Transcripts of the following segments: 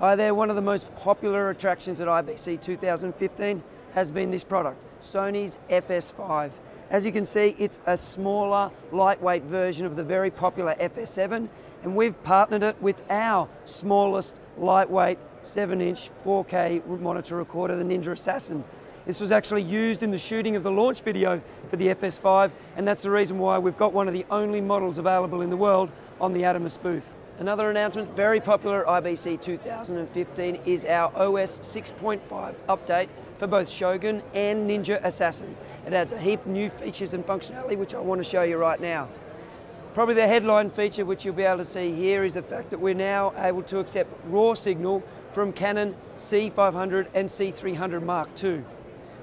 Hi there, one of the most popular attractions at IBC 2015 has been this product, Sony's FS5. As you can see, it's a smaller, lightweight version of the very popular FS7, and we've partnered it with our smallest, lightweight, 7-inch 4K monitor recorder, the Ninja Assassin. This was actually used in the shooting of the launch video for the FS5, and that's the reason why we've got one of the only models available in the world on the Atomos booth. Another announcement, very popular IBC 2015, is our OS 6.5 update for both Shogun and Ninja Assassin. It adds a heap of new features and functionality which I want to show you right now. Probably the headline feature which you'll be able to see here is the fact that we're now able to accept raw signal from Canon C500 and C300 Mark II.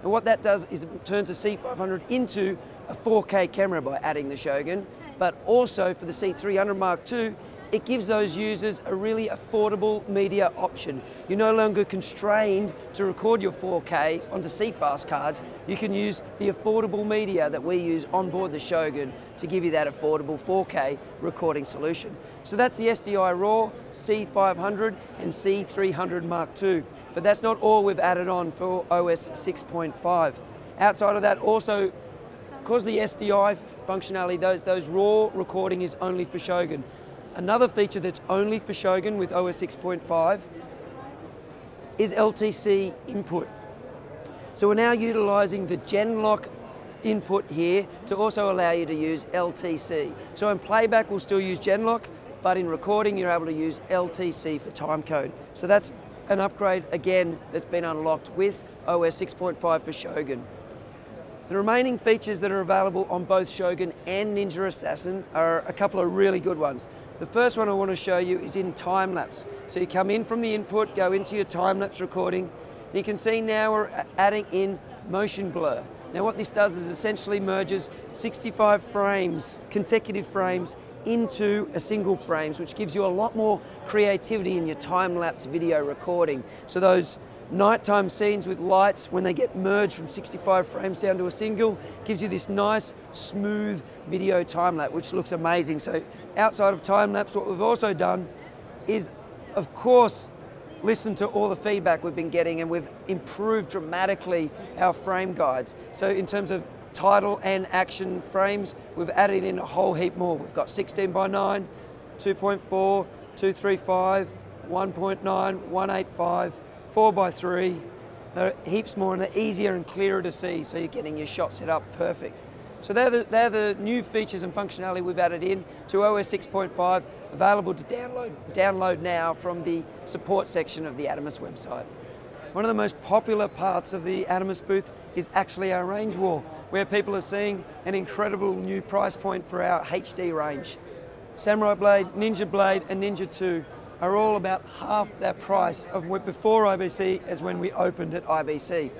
And what that does is it turns a C500 into a 4K camera by adding the Shogun, but also for the C300 Mark II, it gives those users a really affordable media option. You're no longer constrained to record your 4K onto CFast cards. You can use the affordable media that we use on board the Shogun to give you that affordable 4K recording solution. So that's the SDI RAW, C500 and C300 Mark II. But that's not all we've added on for OS 6.5. Outside of that, also, because the SDI functionality, those, those raw recording is only for Shogun. Another feature that's only for Shogun with OS 6.5 is LTC input. So we're now utilizing the Genlock input here to also allow you to use LTC. So in playback we'll still use Genlock, but in recording you're able to use LTC for timecode. So that's an upgrade again that's been unlocked with OS 6.5 for Shogun. The remaining features that are available on both Shogun and Ninja Assassin are a couple of really good ones. The first one I want to show you is in time lapse. So you come in from the input, go into your time lapse recording, and you can see now we're adding in motion blur. Now what this does is essentially merges 65 frames, consecutive frames, into a single frames, which gives you a lot more creativity in your time-lapse video recording. So those nighttime scenes with lights, when they get merged from 65 frames down to a single, gives you this nice, smooth video time lapse, which looks amazing. So outside of time lapse, what we've also done is, of course, listen to all the feedback we've been getting and we've improved dramatically our frame guides. So in terms of title and action frames, we've added in a whole heap more. We've got 16 by 9, 2.4, 235, 1.9, 185, 4 by 3 They're heaps more and they're easier and clearer to see, so you're getting your shot set up perfect. So they're the, they're the new features and functionality we've added in to OS 6.5, available to download, download now from the support section of the Atomos website. One of the most popular parts of the Atomos booth is actually our range wall, where people are seeing an incredible new price point for our HD range. Samurai Blade, Ninja Blade and Ninja 2 are all about half that price of before IBC as when we opened at IBC.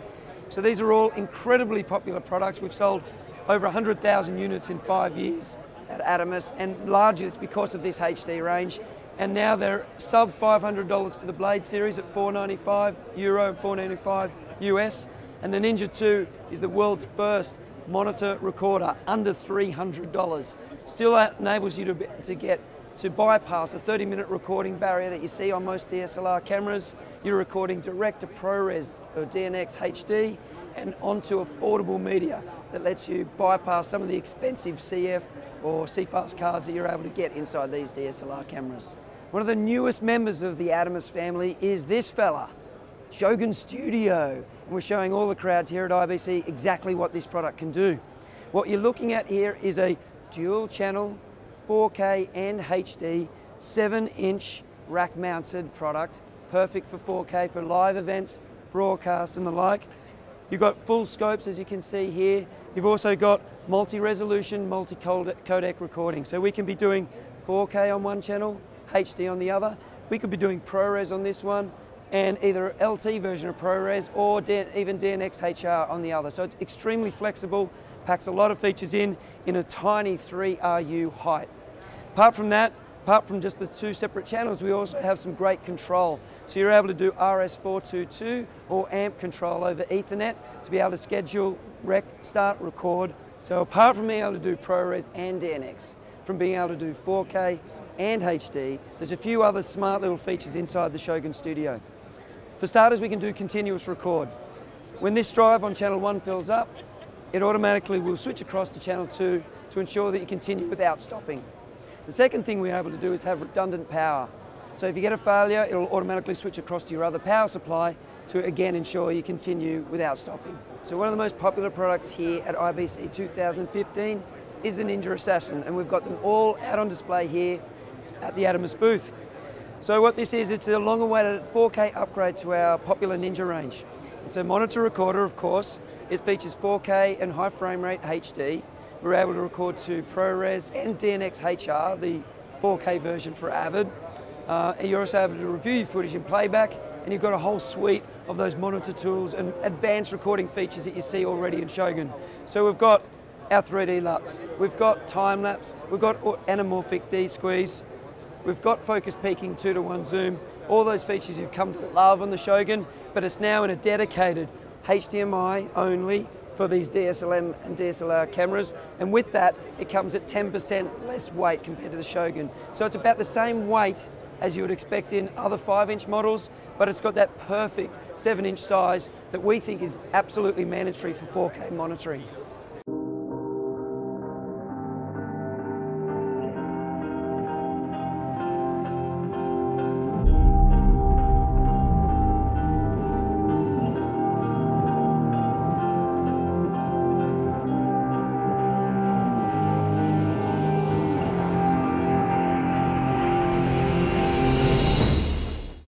So these are all incredibly popular products. We've sold over 100,000 units in five years at Atomos, and largely it's because of this HD range. And now they're sub $500 for the Blade series at 495 Euro, and 495 US. And the Ninja 2 is the world's first monitor recorder under $300. Still enables you to, to get to bypass the 30 minute recording barrier that you see on most DSLR cameras. You're recording direct to ProRes or DNX HD and onto affordable media that lets you bypass some of the expensive CF or CFast cards that you're able to get inside these DSLR cameras. One of the newest members of the Atomos family is this fella, Shogun Studio. And we're showing all the crowds here at IBC exactly what this product can do. What you're looking at here is a dual channel 4K and HD, 7 inch rack mounted product, perfect for 4K for live events, broadcasts and the like. You've got full scopes as you can see here. You've also got multi-resolution, multi-codec recording. So we can be doing 4K on one channel, HD on the other. We could be doing ProRes on this one and either LT version of ProRes or even DNX HR on the other. So it's extremely flexible, packs a lot of features in in a tiny 3 RU height. Apart from that, apart from just the two separate channels, we also have some great control. So you're able to do RS422 or AMP control over Ethernet to be able to schedule, rec, start, record. So apart from being able to do ProRes and DNX, from being able to do 4K, and HD, there's a few other smart little features inside the Shogun Studio. For starters, we can do continuous record. When this drive on channel 1 fills up, it automatically will switch across to channel 2 to ensure that you continue without stopping. The second thing we're able to do is have redundant power. So if you get a failure, it'll automatically switch across to your other power supply to again ensure you continue without stopping. So one of the most popular products here at IBC 2015 is the Ninja Assassin and we've got them all out on display here at the Atomos booth. So what this is, it's a long awaited 4K upgrade to our popular Ninja range. It's a monitor recorder of course, it features 4K and high frame rate HD. We're able to record to ProRes and DNX HR, the 4K version for Avid. Uh, and you're also able to review your footage in playback and you've got a whole suite of those monitor tools and advanced recording features that you see already in Shogun. So we've got our 3D LUTs, we've got time lapse, we've got anamorphic de-squeeze, we've got focus peaking 2 to 1 zoom, all those features you've come to love on the Shogun, but it's now in a dedicated HDMI only for these DSLM and DSLR cameras. And with that, it comes at 10% less weight compared to the Shogun. So it's about the same weight as you would expect in other 5 inch models, but it's got that perfect 7 inch size that we think is absolutely mandatory for 4K monitoring.